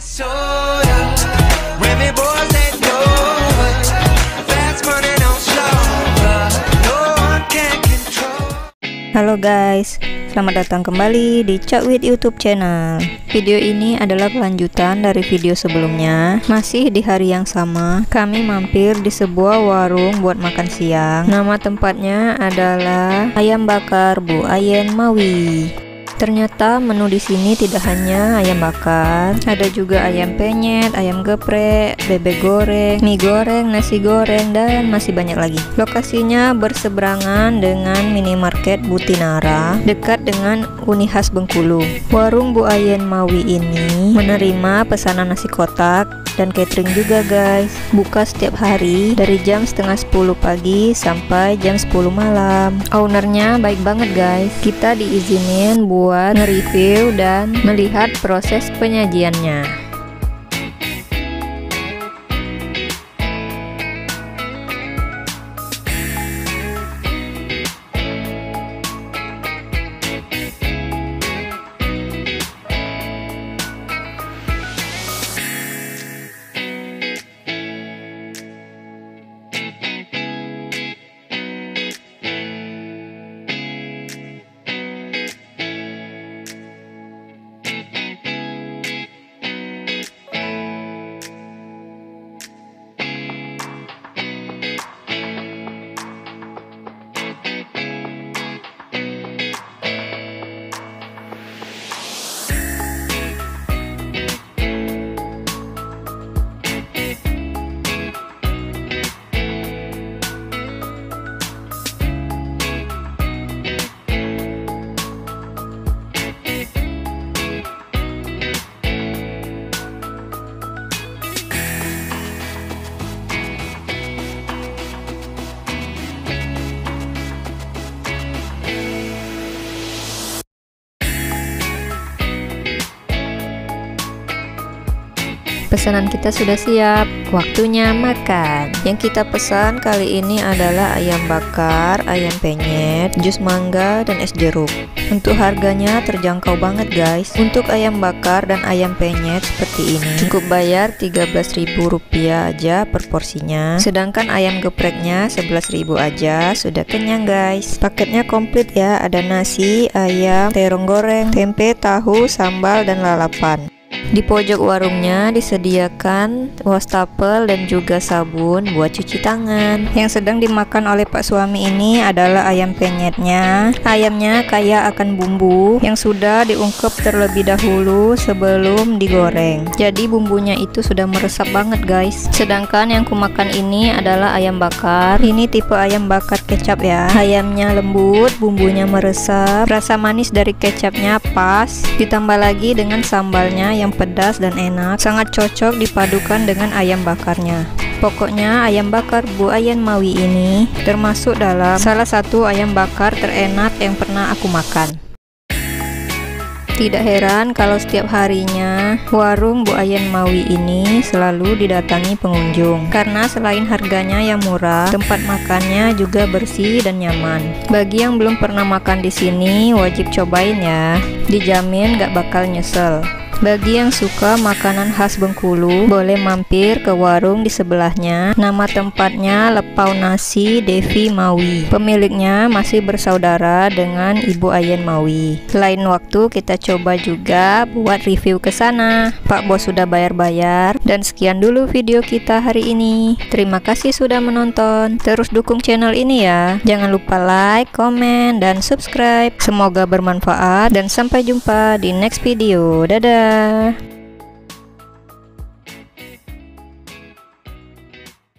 Halo guys, selamat datang kembali di Cak with YouTube channel. Video ini adalah kelanjutan dari video sebelumnya. Masih di hari yang sama, kami mampir di sebuah warung buat makan siang. Nama tempatnya adalah Ayam Bakar Bu Ayen Mawi. Ternyata menu di sini tidak hanya ayam bakar, ada juga ayam penyet, ayam geprek, bebek goreng, mie goreng, nasi goreng, dan masih banyak lagi. Lokasinya berseberangan dengan minimarket Butinara, dekat dengan Unihas Bengkulu. Warung Bu Ayen Mawi ini menerima pesanan nasi kotak dan catering juga guys. Buka setiap hari dari jam setengah 10 pagi sampai jam 10 malam. Ownernya baik banget guys. Kita diizinin buat nge-review dan melihat proses penyajiannya Pesanan kita sudah siap, waktunya makan. Yang kita pesan kali ini adalah ayam bakar, ayam penyet, jus mangga, dan es jeruk. Untuk harganya terjangkau banget guys. Untuk ayam bakar dan ayam penyet seperti ini, cukup bayar Rp13.000 aja per porsinya. Sedangkan ayam gepreknya 11.000 aja, sudah kenyang guys. Paketnya komplit ya, ada nasi, ayam, terong goreng, tempe, tahu, sambal, dan lalapan. Di pojok warungnya disediakan wastafel dan juga sabun buat cuci tangan. Yang sedang dimakan oleh Pak suami ini adalah ayam penyetnya. Ayamnya kaya akan bumbu yang sudah diungkep terlebih dahulu sebelum digoreng. Jadi bumbunya itu sudah meresap banget guys. Sedangkan yang kumakan ini adalah ayam bakar. Ini tipe ayam bakar kecap ya. Ayamnya lembut, bumbunya meresap, rasa manis dari kecapnya pas. Ditambah lagi dengan sambalnya yang pedas dan enak, sangat cocok dipadukan dengan ayam bakarnya. Pokoknya ayam bakar Bu Ayen Mawi ini termasuk dalam salah satu ayam bakar terenak yang pernah aku makan. Tidak heran kalau setiap harinya warung Bu Ayen Mawi ini selalu didatangi pengunjung karena selain harganya yang murah, tempat makannya juga bersih dan nyaman. Bagi yang belum pernah makan di sini, wajib cobain ya. Dijamin gak bakal nyesel. Bagi yang suka makanan khas Bengkulu, boleh mampir ke warung di sebelahnya. Nama tempatnya Lepau Nasi Devi Mawi. Pemiliknya masih bersaudara dengan Ibu Ayen Mawi. Lain waktu kita coba juga buat review ke sana. Pak Bos sudah bayar-bayar. Dan sekian dulu video kita hari ini. Terima kasih sudah menonton. Terus dukung channel ini ya. Jangan lupa like, komen, dan subscribe. Semoga bermanfaat dan sampai jumpa di next video. Dadah.